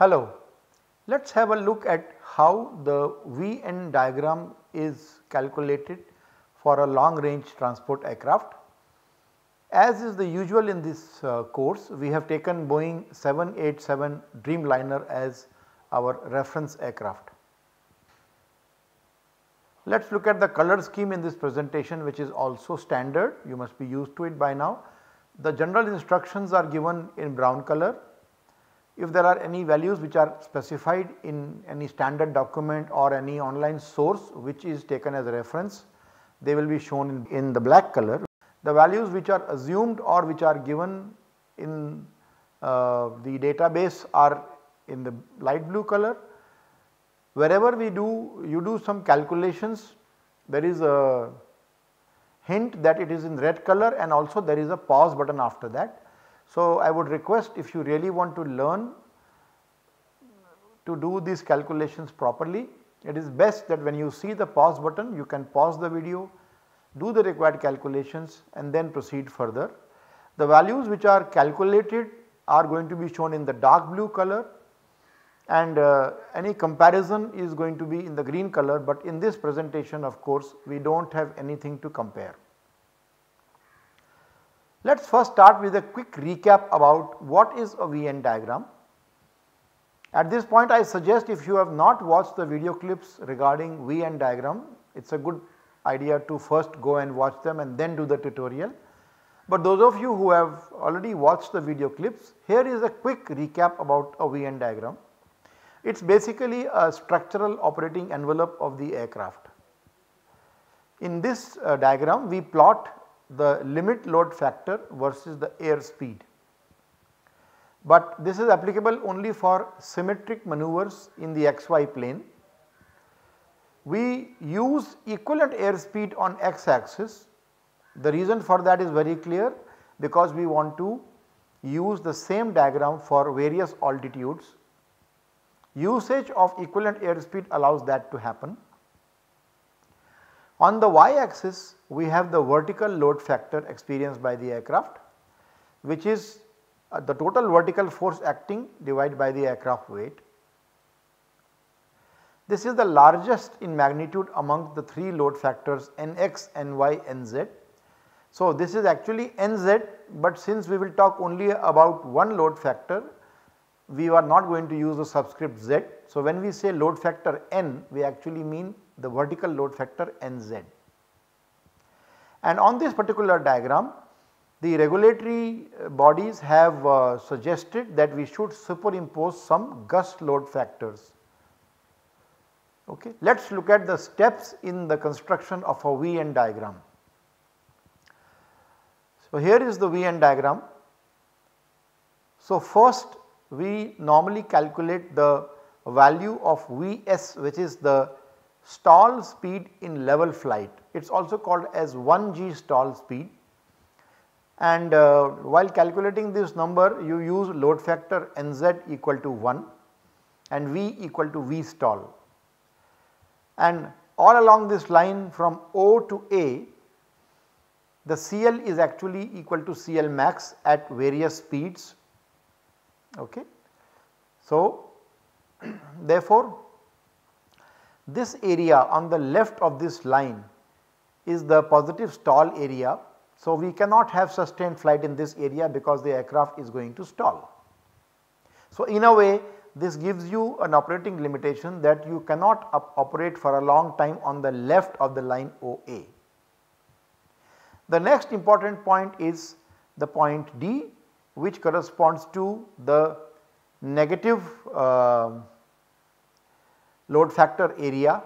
Hello, let us have a look at how the VN diagram is calculated for a long range transport aircraft. As is the usual in this uh, course, we have taken Boeing 787 Dreamliner as our reference aircraft. Let us look at the color scheme in this presentation which is also standard, you must be used to it by now. The general instructions are given in brown color if there are any values which are specified in any standard document or any online source which is taken as a reference, they will be shown in, in the black color. The values which are assumed or which are given in uh, the database are in the light blue color. Wherever we do you do some calculations there is a hint that it is in red color and also there is a pause button after that. So, I would request if you really want to learn to do these calculations properly, it is best that when you see the pause button you can pause the video, do the required calculations and then proceed further. The values which are calculated are going to be shown in the dark blue color and uh, any comparison is going to be in the green color but in this presentation of course we do not have anything to compare. Let us first start with a quick recap about what is a VN diagram. At this point I suggest if you have not watched the video clips regarding VN diagram, it is a good idea to first go and watch them and then do the tutorial. But those of you who have already watched the video clips, here is a quick recap about a VN diagram. It is basically a structural operating envelope of the aircraft. In this uh, diagram we plot the limit load factor versus the air speed. But this is applicable only for symmetric maneuvers in the xy plane. We use equivalent airspeed on x axis. The reason for that is very clear because we want to use the same diagram for various altitudes. Usage of equivalent airspeed allows that to happen. On the y axis we have the vertical load factor experienced by the aircraft which is uh, the total vertical force acting divided by the aircraft weight. This is the largest in magnitude among the 3 load factors Nx, Ny, Nz. So, this is actually Nz but since we will talk only about one load factor we are not going to use the subscript z. So, when we say load factor n we actually mean the vertical load factor Nz. And on this particular diagram the regulatory uh, bodies have uh, suggested that we should superimpose some gust load factors. Okay. Let us look at the steps in the construction of a VN diagram. So, here is the VN diagram. So, first we normally calculate the value of Vs which is the stall speed in level flight. It is also called as 1g stall speed and uh, while calculating this number you use load factor Nz equal to 1 and V equal to V stall. And all along this line from O to A the CL is actually equal to CL max at various speeds. Okay. So, therefore, this area on the left of this line is the positive stall area so, we cannot have sustained flight in this area because the aircraft is going to stall. So, in a way this gives you an operating limitation that you cannot op operate for a long time on the left of the line OA. The next important point is the point D which corresponds to the negative uh, load factor area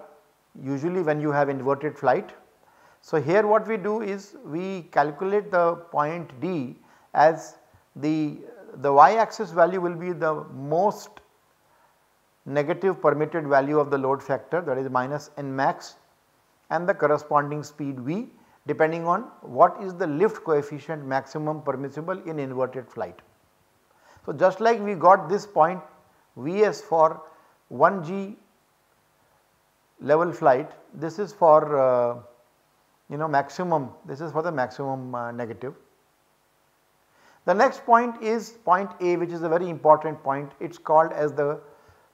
usually when you have inverted flight so, here what we do is we calculate the point D as the, the y axis value will be the most negative permitted value of the load factor that is minus n max and the corresponding speed v depending on what is the lift coefficient maximum permissible in inverted flight. So, just like we got this point Vs for 1G level flight this is for uh, you know maximum this is for the maximum uh, negative. The next point is point A which is a very important point it is called as the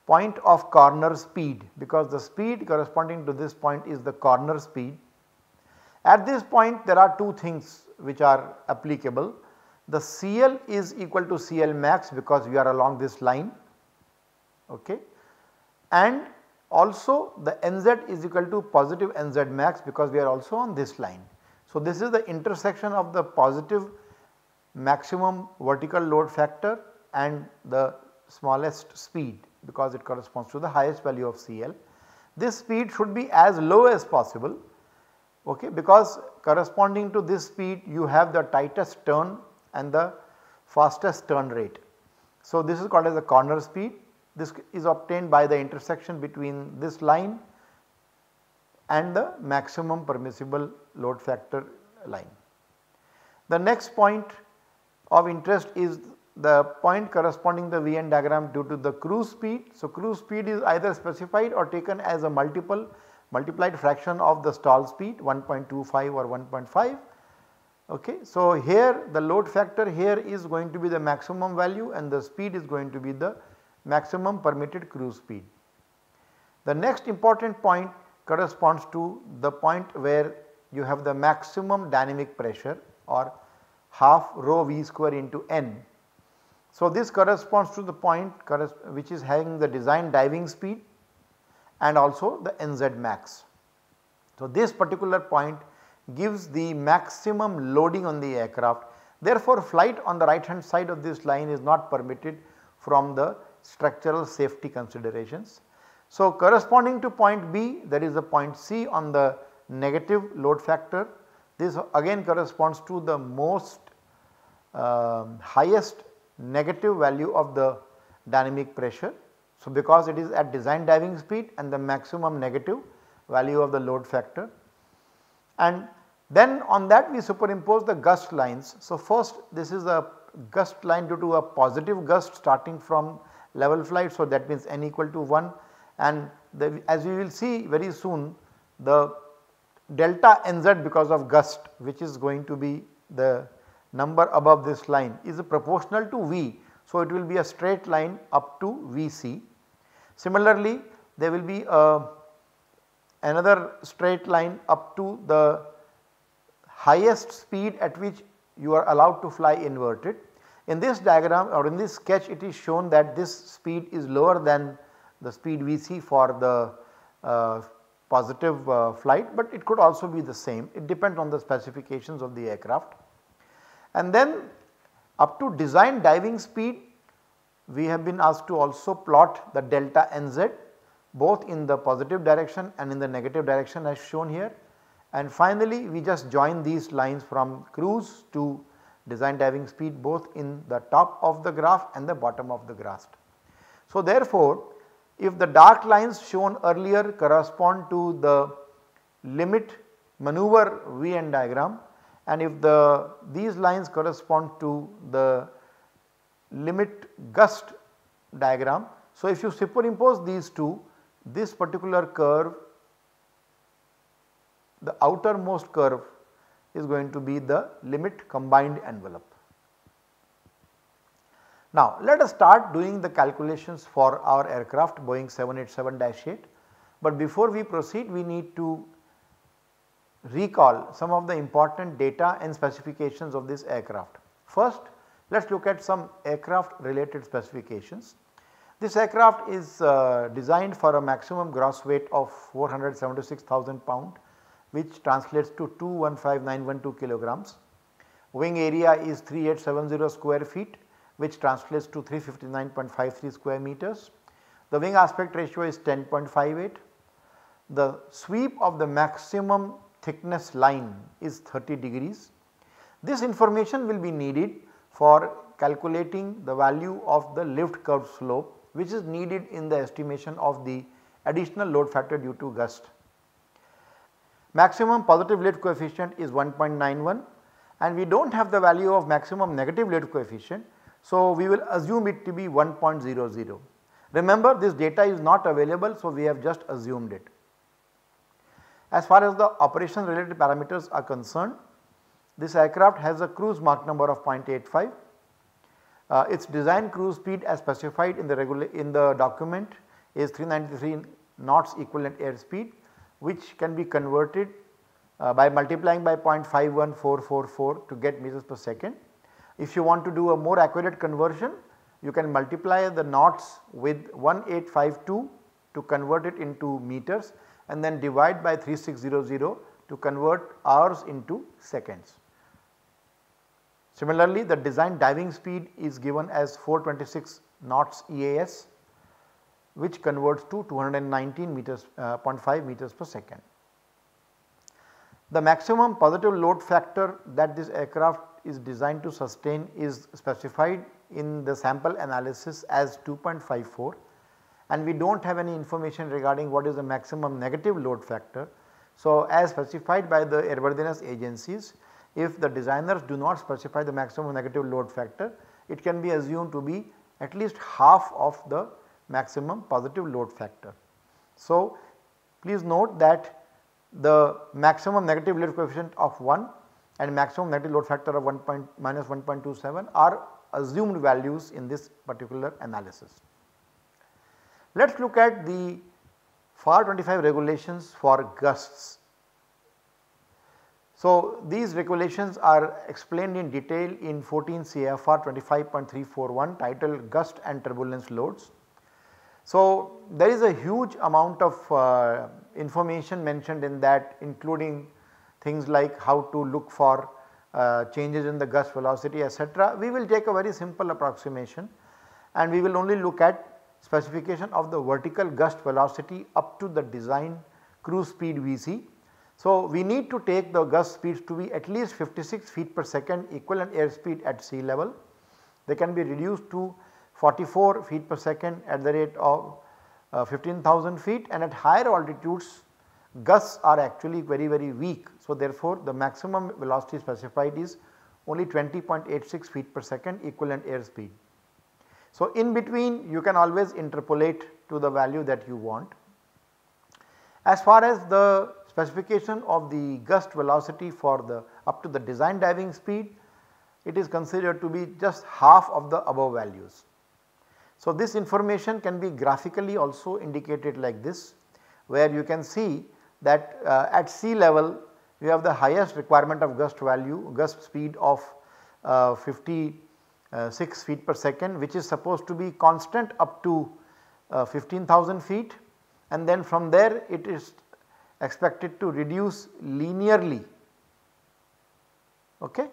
point of corner speed because the speed corresponding to this point is the corner speed. At this point there are two things which are applicable. The CL is equal to CL max because we are along this line okay and also the nz is equal to positive nz max because we are also on this line. So, this is the intersection of the positive maximum vertical load factor and the smallest speed because it corresponds to the highest value of CL. This speed should be as low as possible okay, because corresponding to this speed you have the tightest turn and the fastest turn rate. So, this is called as the corner speed this is obtained by the intersection between this line and the maximum permissible load factor line. The next point of interest is the point corresponding the VN diagram due to the cruise speed. So, cruise speed is either specified or taken as a multiple multiplied fraction of the stall speed 1.25 or 1.5. Okay. So, here the load factor here is going to be the maximum value and the speed is going to be the maximum permitted cruise speed. The next important point corresponds to the point where you have the maximum dynamic pressure or half rho v square into n. So, this corresponds to the point which is having the design diving speed and also the nz max. So, this particular point gives the maximum loading on the aircraft therefore, flight on the right hand side of this line is not permitted from the structural safety considerations. So, corresponding to point B that is the point C on the negative load factor this again corresponds to the most uh, highest negative value of the dynamic pressure. So, because it is at design diving speed and the maximum negative value of the load factor and then on that we superimpose the gust lines. So, first this is a gust line due to a positive gust starting from level flight. So, that means n equal to 1 and the, as we will see very soon the delta nz because of gust which is going to be the number above this line is proportional to V. So, it will be a straight line up to Vc. Similarly, there will be a another straight line up to the highest speed at which you are allowed to fly inverted in this diagram or in this sketch it is shown that this speed is lower than the speed Vc for the uh, positive uh, flight, but it could also be the same it depends on the specifications of the aircraft. And then up to design diving speed we have been asked to also plot the delta nz both in the positive direction and in the negative direction as shown here. And finally we just join these lines from cruise to design diving speed both in the top of the graph and the bottom of the graph. So therefore, if the dark lines shown earlier correspond to the limit maneuver VN diagram and if the these lines correspond to the limit gust diagram. So if you superimpose these two this particular curve the outermost curve is going to be the limit combined envelope. Now let us start doing the calculations for our aircraft Boeing 787-8 but before we proceed we need to recall some of the important data and specifications of this aircraft. First let us look at some aircraft related specifications. This aircraft is uh, designed for a maximum gross weight of 476,000 pound which translates to 215912 kilograms. Wing area is 3870 square feet which translates to 359.53 square meters. The wing aspect ratio is 10.58. The sweep of the maximum thickness line is 30 degrees. This information will be needed for calculating the value of the lift curve slope which is needed in the estimation of the additional load factor due to gust. Maximum positive lift coefficient is 1.91 and we do not have the value of maximum negative lift coefficient. So, we will assume it to be 1.00. Remember this data is not available so we have just assumed it. As far as the operation related parameters are concerned, this aircraft has a cruise Mach number of 0.85. Uh, its design cruise speed as specified in the regular in the document is 393 knots equivalent airspeed which can be converted uh, by multiplying by 0.51444 to get meters per second. If you want to do a more accurate conversion you can multiply the knots with 1852 to convert it into meters and then divide by 3600 to convert hours into seconds. Similarly, the design diving speed is given as 426 knots EAS which converts to 219 meters uh, 0.5 meters per second. The maximum positive load factor that this aircraft is designed to sustain is specified in the sample analysis as 2.54 and we do not have any information regarding what is the maximum negative load factor. So, as specified by the airworthiness agencies if the designers do not specify the maximum negative load factor it can be assumed to be at least half of the maximum positive load factor. So, please note that the maximum negative load coefficient of 1 and maximum negative load factor of 1 point minus 1.27 are assumed values in this particular analysis. Let us look at the FAR 25 regulations for gusts. So, these regulations are explained in detail in 14 CFR 25.341 titled Gust and Turbulence Loads. So, there is a huge amount of uh, information mentioned in that including things like how to look for uh, changes in the gust velocity etc. We will take a very simple approximation and we will only look at specification of the vertical gust velocity up to the design cruise speed Vc. So, we need to take the gust speeds to be at least 56 feet per second equivalent airspeed at sea level. They can be reduced to 44 feet per second at the rate of uh, 15,000 feet and at higher altitudes gusts are actually very very weak. So, therefore, the maximum velocity specified is only 20.86 feet per second equivalent airspeed. So, in between you can always interpolate to the value that you want. As far as the specification of the gust velocity for the up to the design diving speed, it is considered to be just half of the above values. So, this information can be graphically also indicated like this where you can see that uh, at sea level you have the highest requirement of gust value gust speed of uh, 56 feet per second which is supposed to be constant up to uh, 15,000 feet and then from there it is expected to reduce linearly. Okay.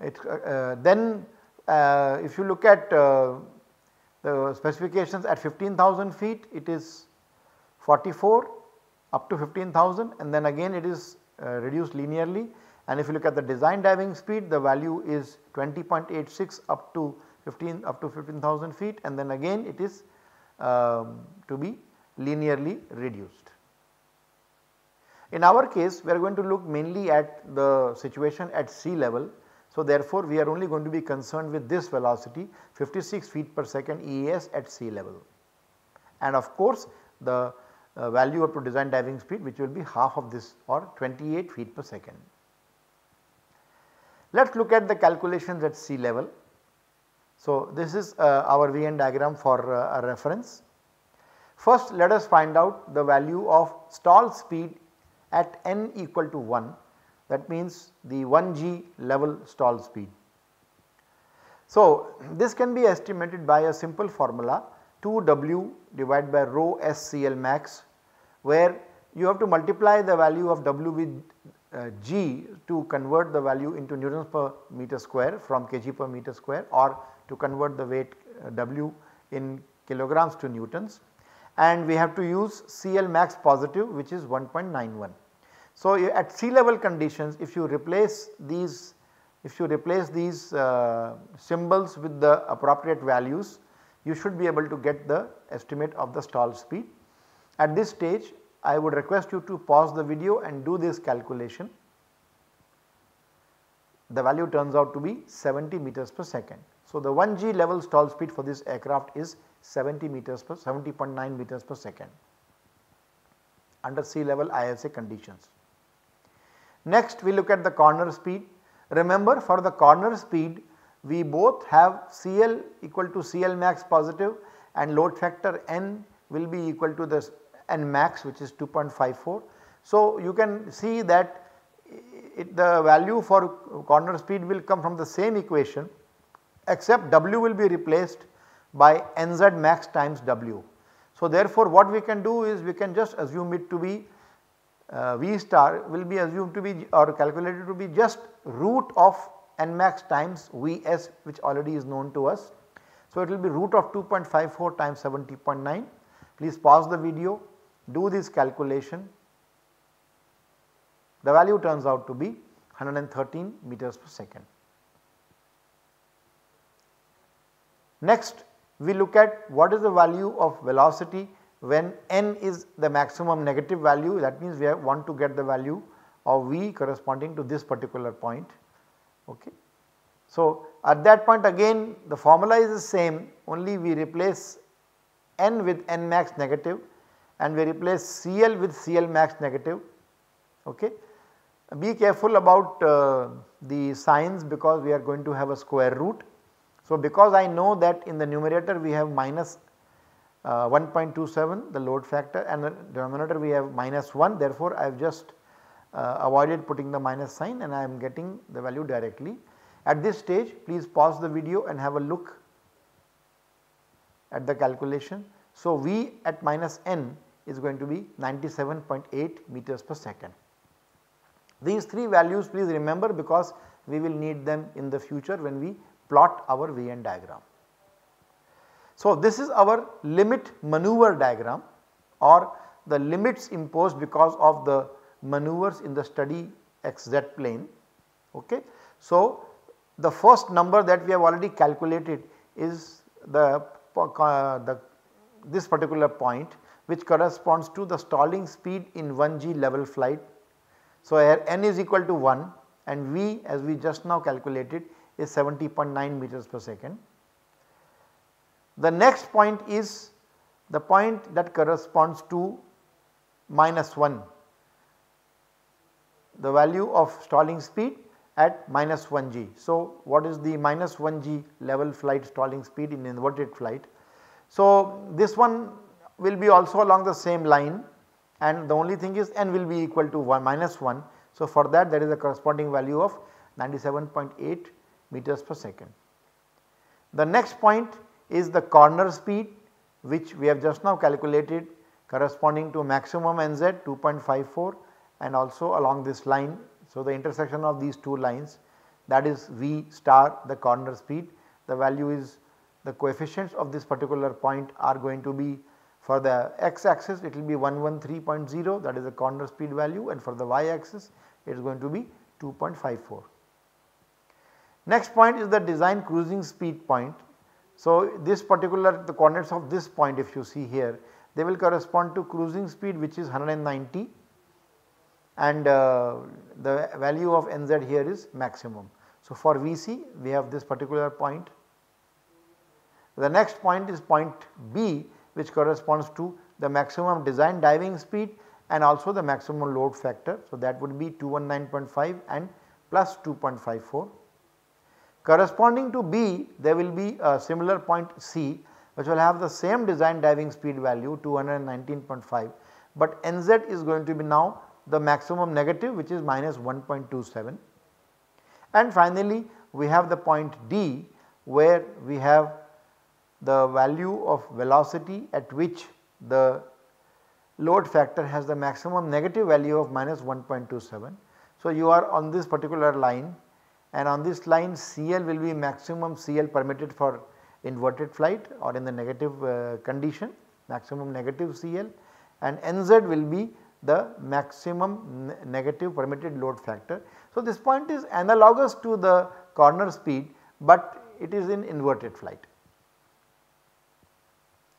It, uh, uh, then uh, if you look at the specifications at 15,000 feet it is 44 up to 15,000 and then again it is uh, reduced linearly and if you look at the design diving speed the value is 20.86 up to 15 up to 15,000 feet and then again it is um, to be linearly reduced. In our case we are going to look mainly at the situation at sea level. So, therefore, we are only going to be concerned with this velocity 56 feet per second EAS at sea level and of course, the uh, value up to design diving speed which will be half of this or 28 feet per second. Let us look at the calculations at sea level. So, this is uh, our VN diagram for uh, a reference. First let us find out the value of stall speed at n equal to 1 that means the 1 g level stall speed. So, this can be estimated by a simple formula 2 W divided by rho SCL max where you have to multiply the value of W with uh, G to convert the value into newtons per meter square from kg per meter square or to convert the weight uh, W in kilograms to newtons and we have to use CL max positive which is 1.91. So, at sea level conditions if you replace these if you replace these uh, symbols with the appropriate values you should be able to get the estimate of the stall speed. At this stage I would request you to pause the video and do this calculation. The value turns out to be 70 meters per second. So, the 1 G level stall speed for this aircraft is 70 meters per 70.9 meters per second under sea level ISA conditions. Next we look at the corner speed. Remember for the corner speed we both have CL equal to CL max positive and load factor N will be equal to the N max which is 2.54. So you can see that it, the value for corner speed will come from the same equation except W will be replaced by NZ max times W. So therefore what we can do is we can just assume it to be uh, V star will be assumed to be or calculated to be just root of N max times Vs which already is known to us. So it will be root of 2.54 times 70.9. Please pause the video, do this calculation. The value turns out to be 113 meters per second. Next we look at what is the value of velocity when n is the maximum negative value that means we want to get the value of v corresponding to this particular point. Okay. So, at that point again the formula is the same only we replace n with n max negative and we replace CL with CL max negative. Okay. Be careful about uh, the signs because we are going to have a square root so, because I know that in the numerator we have minus uh, 1.27 the load factor and the denominator we have minus 1 therefore I have just uh, avoided putting the minus sign and I am getting the value directly. At this stage please pause the video and have a look at the calculation. So, V at minus n is going to be 97.8 meters per second. These three values please remember because we will need them in the future when we plot our VN diagram. So, this is our limit maneuver diagram or the limits imposed because of the maneuvers in the study xz plane. Okay. So, the first number that we have already calculated is the, uh, the this particular point which corresponds to the stalling speed in 1g level flight. So, here n is equal to 1 and v as we just now calculated is 70.9 meters per second. The next point is the point that corresponds to minus 1 the value of stalling speed at minus 1 g. So, what is the minus 1 g level flight stalling speed in inverted flight. So, this one will be also along the same line and the only thing is n will be equal to 1 minus 1. So, for that there is a corresponding value of 97.8 meters per second. The next point is the corner speed which we have just now calculated corresponding to maximum NZ 2.54 and also along this line. So, the intersection of these two lines that is V star the corner speed the value is the coefficients of this particular point are going to be for the x axis it will be 113.0 that is the corner speed value and for the y axis it is going to be 2.54. Next point is the design cruising speed point. So, this particular the coordinates of this point if you see here they will correspond to cruising speed which is 190 and uh, the value of nz here is maximum. So, for Vc we have this particular point. The next point is point B which corresponds to the maximum design diving speed and also the maximum load factor. So, that would be 219.5 and plus 2.54. Corresponding to B there will be a similar point C which will have the same design diving speed value 219.5 but NZ is going to be now the maximum negative which is minus 1.27 and finally we have the point D where we have the value of velocity at which the load factor has the maximum negative value of minus 1.27. So, you are on this particular line and on this line CL will be maximum CL permitted for inverted flight or in the negative uh, condition maximum negative CL and NZ will be the maximum ne negative permitted load factor. So, this point is analogous to the corner speed, but it is in inverted flight.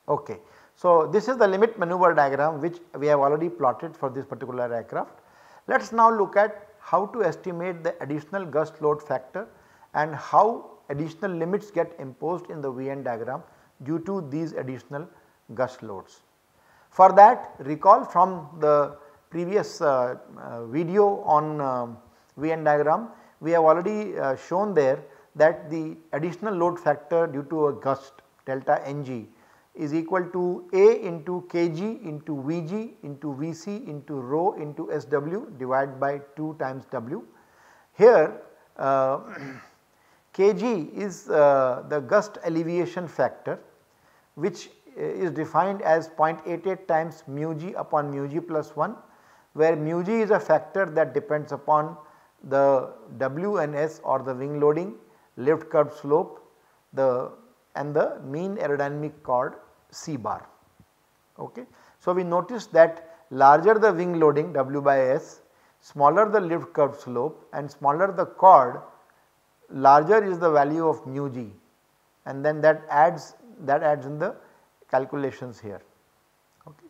Okay. So, this is the limit maneuver diagram which we have already plotted for this particular aircraft. Let us now look at how to estimate the additional gust load factor and how additional limits get imposed in the VN diagram due to these additional gust loads. For that recall from the previous uh, uh, video on uh, VN diagram we have already uh, shown there that the additional load factor due to a gust delta Ng is equal to A into Kg into Vg into Vc into rho into Sw divided by 2 times W. Here uh, Kg is uh, the gust alleviation factor which uh, is defined as 0.88 times mu g upon mu g plus 1 where mu g is a factor that depends upon the W and S or the wing loading, lift curve slope the and the mean aerodynamic chord C bar. Okay. So, we notice that larger the wing loading W by S, smaller the lift curve slope and smaller the chord, larger is the value of mu g and then that adds that adds in the calculations here. Okay.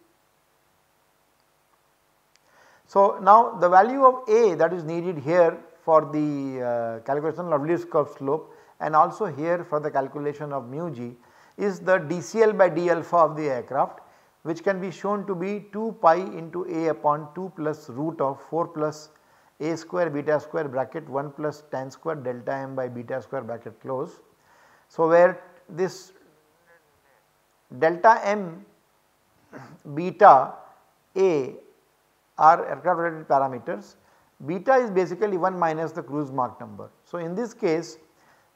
So, now the value of A that is needed here for the uh, calculation of lift curve slope and also here for the calculation of mu g is the dCl by d alpha of the aircraft which can be shown to be 2 pi into A upon 2 plus root of 4 plus A square beta square bracket 1 plus tan square delta m by beta square bracket close. So, where this delta m beta A are aircraft related parameters, beta is basically 1 minus the cruise Mach number. So, in this case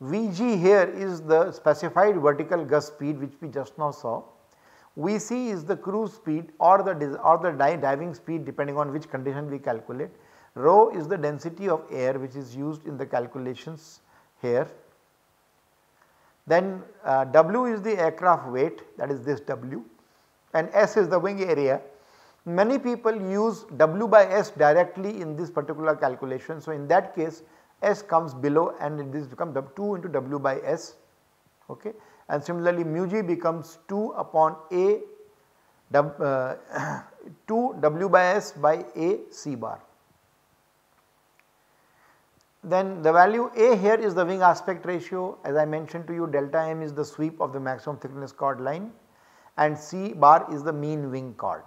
Vg here is the specified vertical gust speed which we just now saw. Vc is the cruise speed or the or the diving speed depending on which condition we calculate. Rho is the density of air which is used in the calculations here. Then uh, W is the aircraft weight that is this W and S is the wing area. Many people use W by S directly in this particular calculation. So, in that case S comes below and this becomes 2 into W by S okay and similarly mu g becomes 2 upon A uh, 2 W by S by A C bar. Then the value A here is the wing aspect ratio as I mentioned to you delta m is the sweep of the maximum thickness chord line and C bar is the mean wing chord.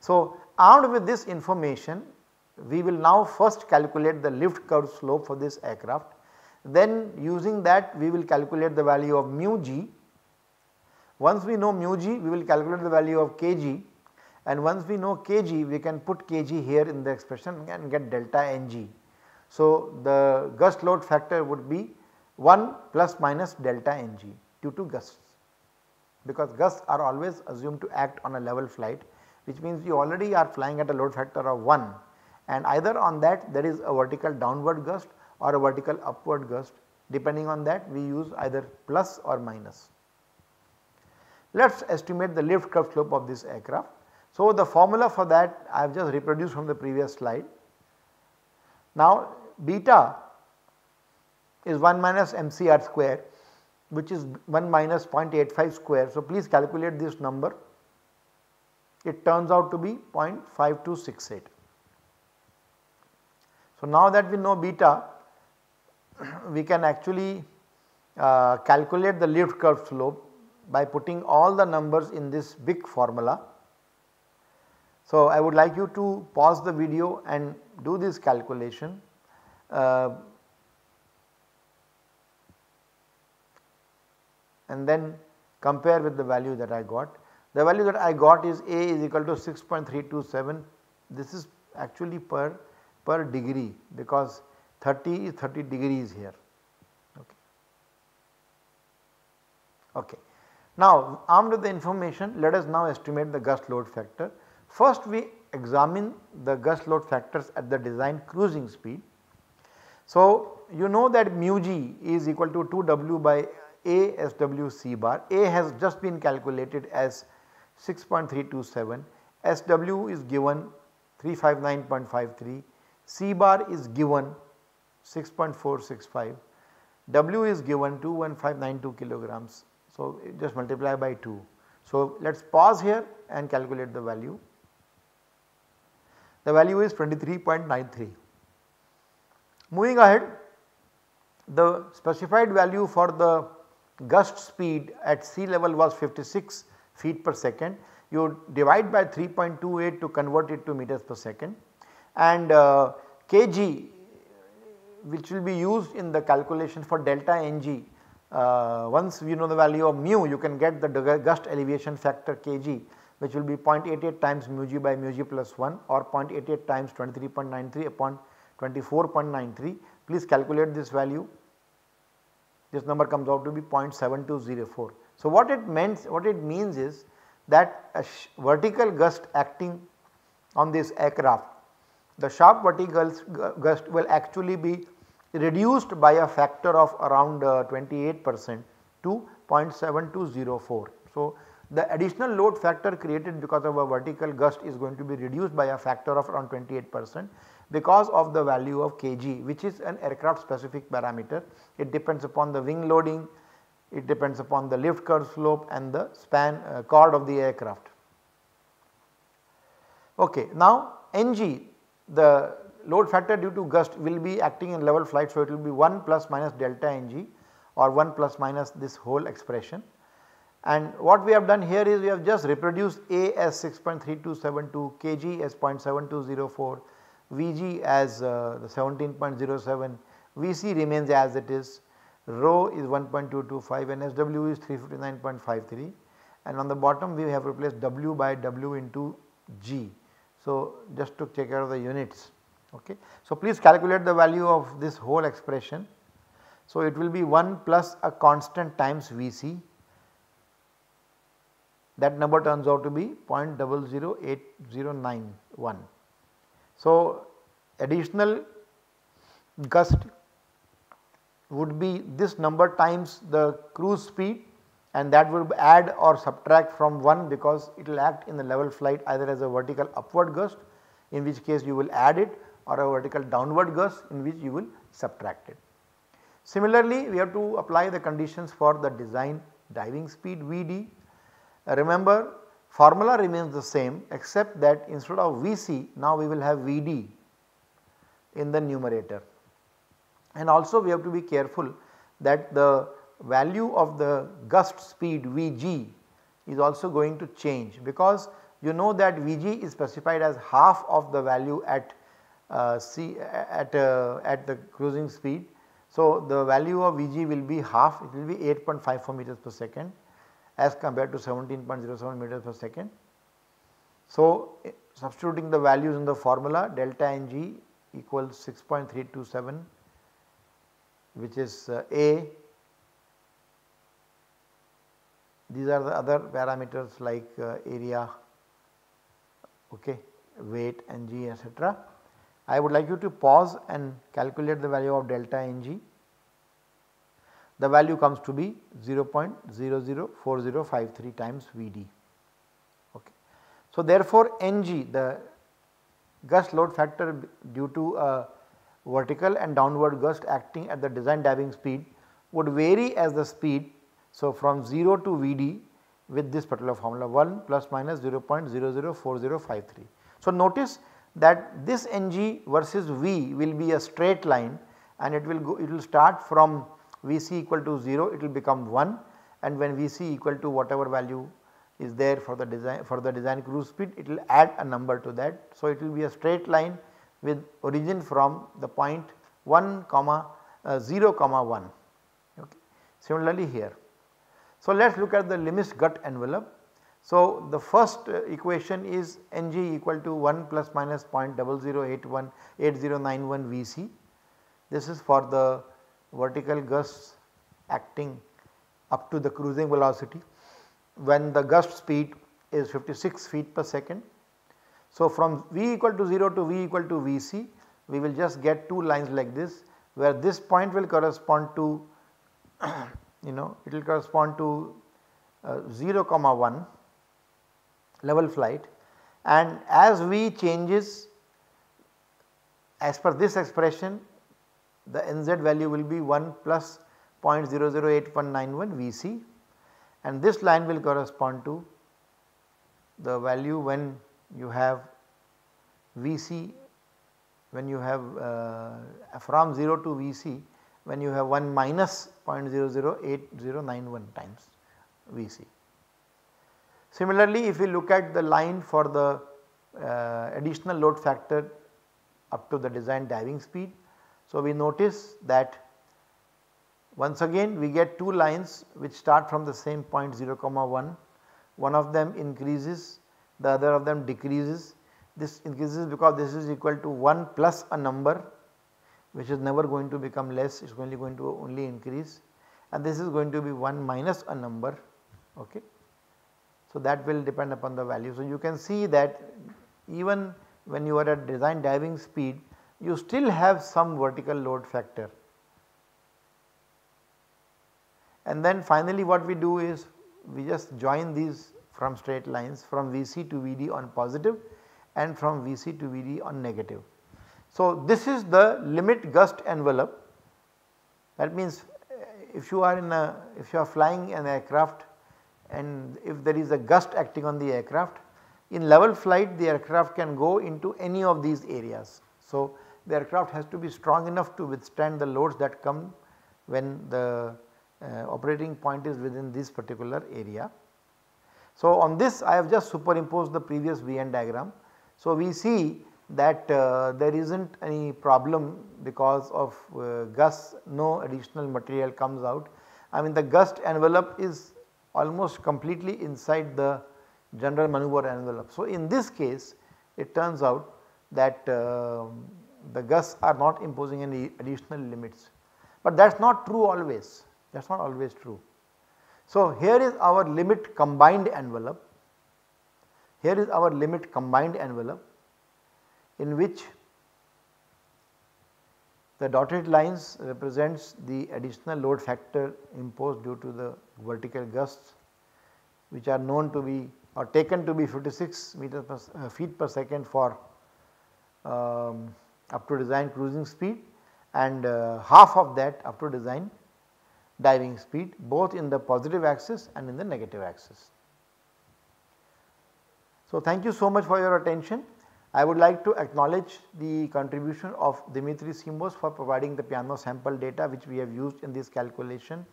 So armed with this information we will now first calculate the lift curve slope for this aircraft. Then using that we will calculate the value of mu g. Once we know mu g we will calculate the value of kg and once we know kg we can put kg here in the expression and get delta ng. So the gust load factor would be 1 plus minus delta ng due to gusts because gusts are always assumed to act on a level flight which means you already are flying at a load factor of 1 and either on that there is a vertical downward gust or a vertical upward gust depending on that we use either plus or minus. Let us estimate the lift curve slope of this aircraft. So, the formula for that I have just reproduced from the previous slide. Now, beta is 1 minus mcr square which is 1 minus 0.85 square. So, please calculate this number it turns out to be 0.5268. So, now that we know beta we can actually uh, calculate the lift curve slope by putting all the numbers in this big formula. So, I would like you to pause the video and do this calculation. Uh, and then compare with the value that I got. The value that I got is A is equal to 6.327. This is actually per per degree because 30 is 30 degrees here. Okay. okay. Now armed with the information let us now estimate the gust load factor. First we examine the gust load factors at the design cruising speed. So you know that mu g is equal to 2 w by a SW C bar. A has just been calculated as 6.327, SW is given 359.53 C bar is given 6.465, W is given 21592 kilograms. So, just multiply by 2. So, let us pause here and calculate the value. The value is 23.93. Moving ahead, the specified value for the gust speed at sea level was 56 feet per second you divide by 3.28 to convert it to meters per second and uh, kg which will be used in the calculation for delta ng. Uh, once you know the value of mu you can get the gust alleviation factor kg which will be 0.88 times mu g by mu g plus 1 or 0.88 times 23.93 upon 24.93. Please calculate this value. This number comes out to be 0.7204. So what it means what it means is that a vertical gust acting on this aircraft the sharp vertical gust will actually be reduced by a factor of around uh, 28 percent to 0.7204. So, the additional load factor created because of a vertical gust is going to be reduced by a factor of around 28 percent because of the value of kg which is an aircraft specific parameter. It depends upon the wing loading, it depends upon the lift curve slope and the span uh, chord of the aircraft. Okay, now NG the load factor due to gust will be acting in level flight. So, it will be 1 plus minus delta ng or 1 plus minus this whole expression. And what we have done here is we have just reproduced A as 6.3272, Kg as 0.7204, Vg as uh, the 17.07, Vc remains as it is, rho is 1.225 and Sw is 359.53 and on the bottom we have replaced W by W into G. So, just to take care of the units. Okay. So, please calculate the value of this whole expression. So, it will be 1 plus a constant times Vc that number turns out to be 0.008091. So, additional gust would be this number times the cruise speed and that will add or subtract from 1 because it will act in the level flight either as a vertical upward gust in which case you will add it or a vertical downward gust in which you will subtract it. Similarly, we have to apply the conditions for the design diving speed Vd. Remember formula remains the same except that instead of Vc now we will have Vd in the numerator and also we have to be careful that the value of the gust speed Vg is also going to change because you know that Vg is specified as half of the value at uh, C at, uh, at the cruising speed. So, the value of Vg will be half it will be 8.54 meters per second as compared to 17.07 meters per second. So, substituting the values in the formula delta ng equals 6.327 which is uh, A these are the other parameters like uh, area, okay, weight ng etc. I would like you to pause and calculate the value of delta ng. The value comes to be 0.004053 times Vd. Okay. So, therefore, ng the gust load factor due to a vertical and downward gust acting at the design diving speed would vary as the speed so, from 0 to Vd with this particular formula 1 plus minus 0.004053. So, notice that this Ng versus V will be a straight line and it will go it will start from Vc equal to 0 it will become 1 and when Vc equal to whatever value is there for the design for the design cruise speed it will add a number to that. So, it will be a straight line with origin from the point 1 comma uh, 0 comma 1 okay. Similarly here so, let us look at the limit gust envelope. So, the first uh, equation is Ng equal to 1 plus minus 0.0081 8091 Vc. This is for the vertical gusts acting up to the cruising velocity when the gust speed is 56 feet per second. So, from V equal to 0 to V equal to Vc we will just get two lines like this where this point will correspond to you know it will correspond to uh, 0 comma 1 level flight. And as V changes as per this expression the nz value will be 1 plus 0.008191 Vc and this line will correspond to the value when you have Vc when you have uh, from 0 to Vc when you have 1 minus 0.008091 times Vc. Similarly, if we look at the line for the uh, additional load factor up to the design diving speed. So, we notice that once again we get two lines which start from the same point 0 comma 1, one of them increases the other of them decreases. This increases because this is equal to 1 plus a number which is never going to become less it is only going to only increase and this is going to be 1 minus a number ok. So that will depend upon the value. So you can see that even when you are at design diving speed you still have some vertical load factor. And then finally what we do is we just join these from straight lines from Vc to Vd on positive and from Vc to Vd on negative. So this is the limit gust envelope that means eh, if you are in a if you are flying an aircraft and if there is a gust acting on the aircraft in level flight the aircraft can go into any of these areas. So the aircraft has to be strong enough to withstand the loads that come when the uh, operating point is within this particular area. So on this I have just superimposed the previous VN diagram. So we see that uh, there is not any problem because of uh, gust no additional material comes out. I mean the gust envelope is almost completely inside the general maneuver envelope. So in this case it turns out that uh, the gusts are not imposing any additional limits, but that is not true always that is not always true. So here is our limit combined envelope, here is our limit combined envelope in which the dotted lines represents the additional load factor imposed due to the vertical gusts which are known to be or taken to be 56 meters per uh, feet per second for um, up to design cruising speed and uh, half of that up to design diving speed both in the positive axis and in the negative axis. So, thank you so much for your attention. I would like to acknowledge the contribution of Dimitri Simos for providing the piano sample data which we have used in this calculation.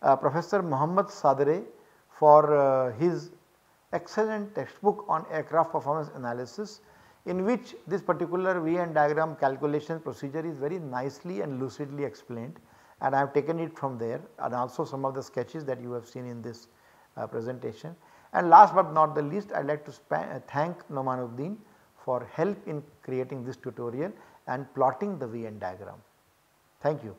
Uh, Professor Mohammad Sadraey for uh, his excellent textbook on aircraft performance analysis in which this particular VN diagram calculation procedure is very nicely and lucidly explained and I have taken it from there and also some of the sketches that you have seen in this uh, presentation. And last but not the least I would like to thank Nomanuddin for help in creating this tutorial and plotting the VN diagram. Thank you.